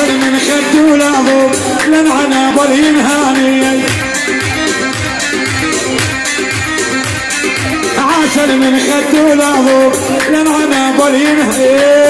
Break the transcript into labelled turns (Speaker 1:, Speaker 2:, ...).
Speaker 1: عاشر من خد الابو لنعنا برهين هاني عاشر من خد الابو لنعنا برهين هاني